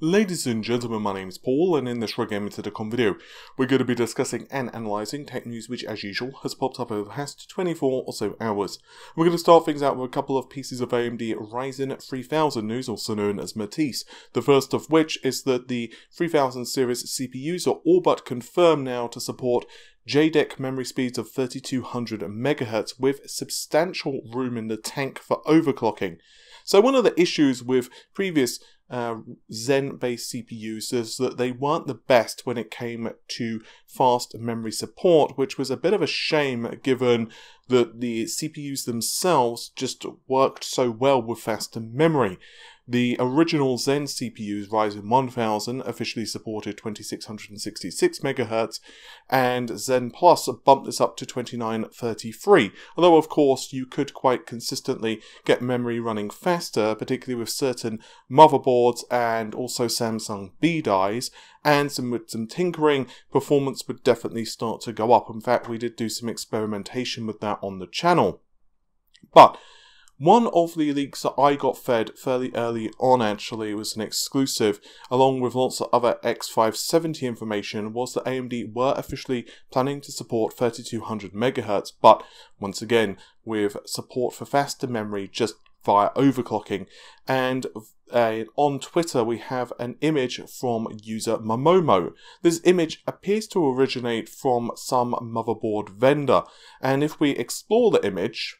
Ladies and gentlemen, my name is Paul, and in this RedGamingTech video, we're going to be discussing and analysing tech news which, as usual, has popped up over the past 24 or so hours. We're going to start things out with a couple of pieces of AMD Ryzen 3000 news, also known as Matisse. The first of which is that the 3000 series CPUs are all but confirmed now to support JEDEC memory speeds of 3200 MHz with substantial room in the tank for overclocking. So one of the issues with previous uh, Zen based CPUs is that they weren't the best when it came to fast memory support, which was a bit of a shame given that the CPUs themselves just worked so well with faster memory. The original Zen CPUs, Ryzen 1000, officially supported 2666 MHz, and Zen Plus bumped this up to 2933. Although, of course, you could quite consistently get memory running faster, particularly with certain motherboards and also Samsung B dies, and some, with some tinkering, performance would definitely start to go up. In fact, we did do some experimentation with that on the channel. But one of the leaks that I got fed fairly early on actually was an exclusive, along with lots of other X570 information, was that AMD were officially planning to support 3200 MHz, but once again, with support for faster memory just via overclocking. And uh, on Twitter, we have an image from user Momomo. This image appears to originate from some motherboard vendor, and if we explore the image,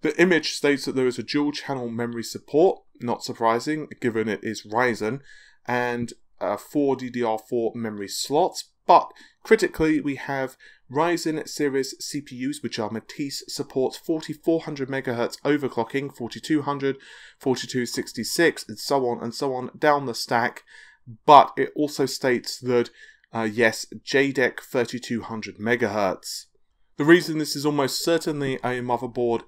the image states that there is a dual channel memory support, not surprising given it is Ryzen, and four DDR4 memory slots, but critically we have Ryzen series CPUs, which are Matisse, supports 4400 MHz overclocking, 4200, 4266, and so on and so on down the stack. But it also states that, uh, yes, JEDEC 3200 MHz. The reason this is almost certainly a motherboard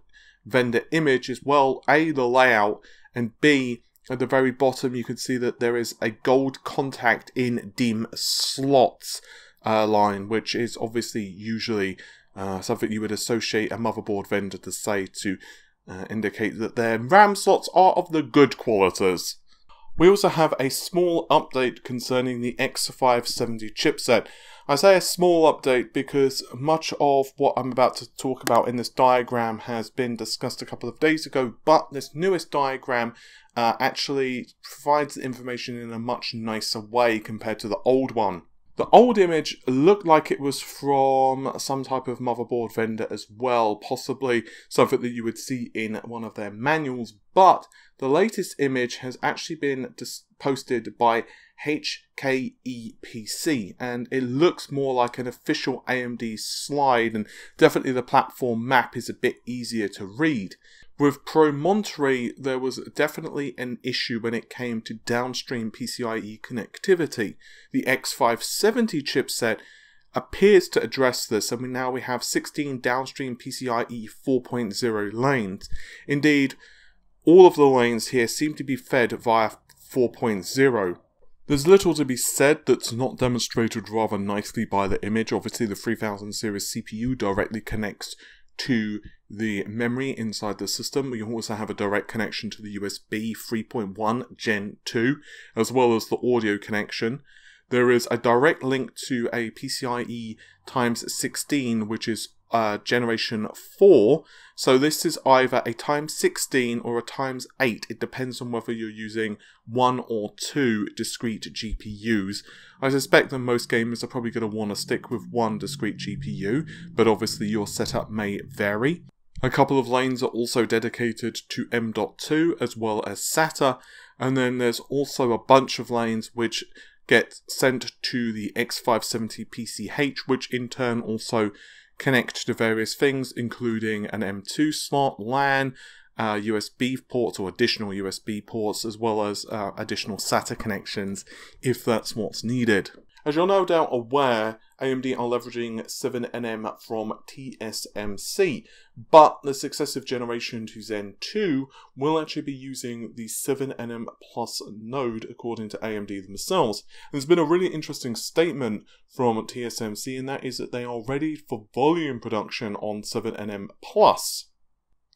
vendor image is well, A, the layout, and B, at the very bottom you can see that there is a gold contact in DIMM slots uh, line, which is obviously usually uh, something you would associate a motherboard vendor to say to uh, indicate that their RAM slots are of the good qualities. We also have a small update concerning the X570 chipset. I say a small update because much of what I'm about to talk about in this diagram has been discussed a couple of days ago, but this newest diagram uh, actually provides the information in a much nicer way compared to the old one. The old image looked like it was from some type of motherboard vendor as well, possibly something that you would see in one of their manuals, but the latest image has actually been posted by HKEPC and it looks more like an official AMD slide and definitely the platform map is a bit easier to read. With Pro Promontory, there was definitely an issue when it came to downstream PCIe connectivity. The X570 chipset appears to address this, and now we have 16 downstream PCIe 4.0 lanes. Indeed, all of the lanes here seem to be fed via 4.0. There's little to be said that's not demonstrated rather nicely by the image. Obviously, the 3000 series CPU directly connects to the memory inside the system. We also have a direct connection to the USB 3.1 Gen 2, as well as the audio connection. There is a direct link to a PCIe times 16, which is uh, generation 4. So this is either a times 16 or a times 8. It depends on whether you're using one or two discrete GPUs. I suspect that most gamers are probably going to want to stick with one discrete GPU, but obviously your setup may vary. A couple of lanes are also dedicated to M.2 as well as SATA, and then there's also a bunch of lanes which get sent to the X570 PCH, which in turn also connect to various things, including an M2 slot, LAN, uh, USB ports or additional USB ports, as well as uh, additional SATA connections if that's what's needed. As you're no doubt aware, AMD are leveraging 7nm from TSMC, but the successive generation to Zen 2 will actually be using the 7nm plus node according to AMD themselves. There's been a really interesting statement from TSMC, and that is that they are ready for volume production on 7nm plus.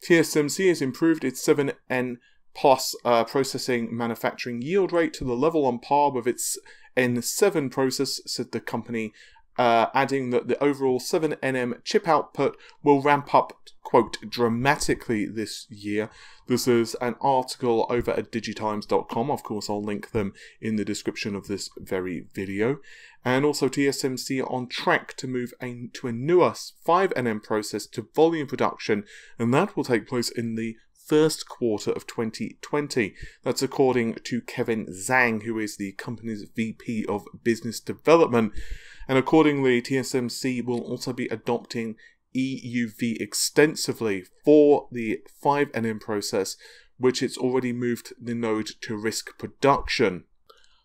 TSMC has improved its 7N plus uh, processing manufacturing yield rate to the level on par with its N7 process, said the company, uh, adding that the overall 7nm chip output will ramp up, quote, dramatically this year. This is an article over at digitimes.com. Of course, I'll link them in the description of this very video. And also TSMC on track to move a, to a newer 5nm process to volume production, and that will take place in the first quarter of 2020. That's according to Kevin Zhang, who is the company's VP of Business Development. And accordingly, TSMC will also be adopting EUV extensively for the 5nm process, which it's already moved the node to risk production.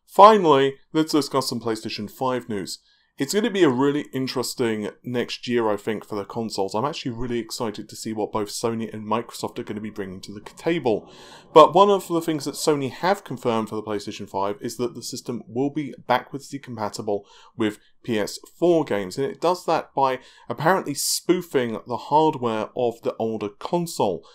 Finally, let's discuss some PlayStation 5 news. It's going to be a really interesting next year, I think, for the consoles. I'm actually really excited to see what both Sony and Microsoft are going to be bringing to the table. But one of the things that Sony have confirmed for the PlayStation 5 is that the system will be backwards compatible with PS4 games, and it does that by apparently spoofing the hardware of the older console.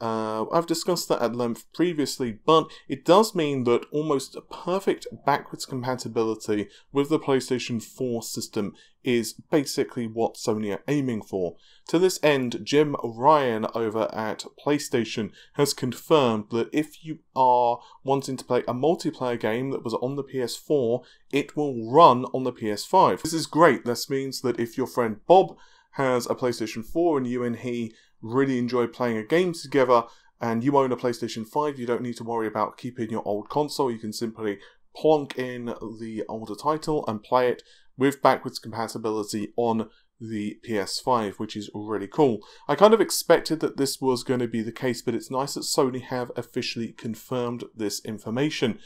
Uh, I've discussed that at length previously, but it does mean that almost perfect backwards compatibility with the PlayStation 4 system is basically what Sony are aiming for. To this end, Jim Ryan over at PlayStation has confirmed that if you are wanting to play a multiplayer game that was on the PS4, it will run on the PS5. This is great. This means that if your friend Bob has a PlayStation 4 and you and he really enjoy playing a game together and you own a PlayStation 5, you don't need to worry about keeping your old console. You can simply plonk in the older title and play it with backwards compatibility on the PS5, which is really cool. I kind of expected that this was going to be the case, but it's nice that Sony have officially confirmed this information.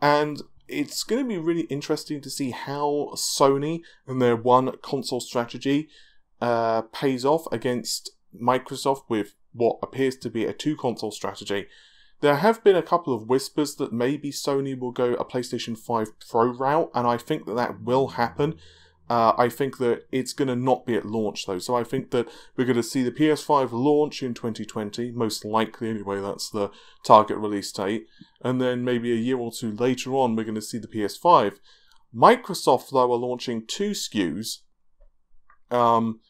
And it's going to be really interesting to see how Sony and their one console strategy uh, pays off against Microsoft with what appears to be a two console strategy. There have been a couple of whispers that maybe Sony will go a PlayStation 5 Pro route, and I think that that will happen. Uh, I think that it's going to not be at launch though, so I think that we're going to see the PS5 launch in 2020, most likely anyway, that's the target release date, and then maybe a year or two later on, we're going to see the PS5. Microsoft, though, are launching two SKUs. Um,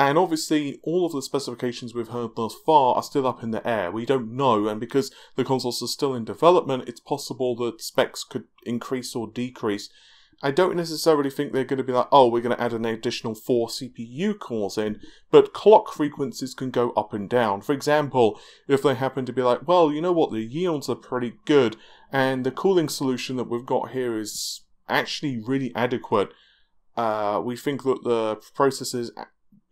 and obviously, all of the specifications we've heard thus far are still up in the air. We don't know, and because the consoles are still in development, it's possible that specs could increase or decrease. I don't necessarily think they're going to be like, oh, we're going to add an additional four CPU cores in, but clock frequencies can go up and down. For example, if they happen to be like, well, you know what, the yields are pretty good, and the cooling solution that we've got here is actually really adequate. Uh, we think that the processors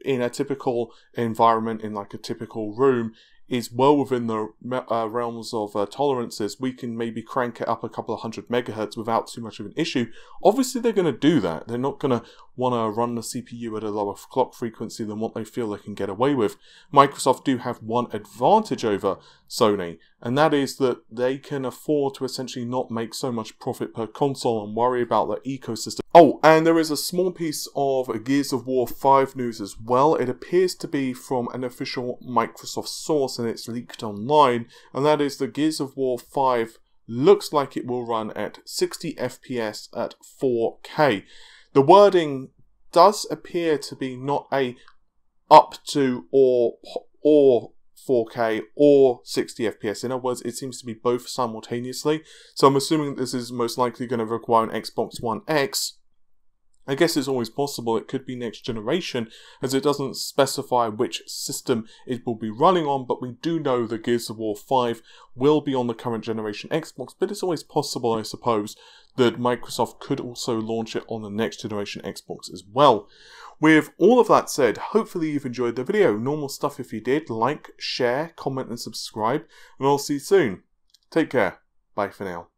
in a typical environment, in like a typical room, is well within the uh, realms of uh, tolerances, we can maybe crank it up a couple of hundred megahertz without too much of an issue. Obviously, they're going to do that. They're not going to want to run the CPU at a lower clock frequency than what they feel they can get away with. Microsoft do have one advantage over Sony, and that is that they can afford to essentially not make so much profit per console and worry about their ecosystem. Oh, and there is a small piece of Gears of War 5 news as well. It appears to be from an official Microsoft source and it's leaked online, and that is that Gears of War 5 looks like it will run at 60 FPS at 4K. The wording does appear to be not a up to or or 4K or 60 FPS. In other words, it seems to be both simultaneously. So I'm assuming this is most likely going to require an Xbox One X I guess it's always possible it could be next generation, as it doesn't specify which system it will be running on, but we do know that Gears of War 5 will be on the current generation Xbox, but it's always possible, I suppose, that Microsoft could also launch it on the next generation Xbox as well. With all of that said, hopefully you've enjoyed the video. Normal stuff if you did. Like, share, comment and subscribe, and I'll see you soon. Take care. Bye for now.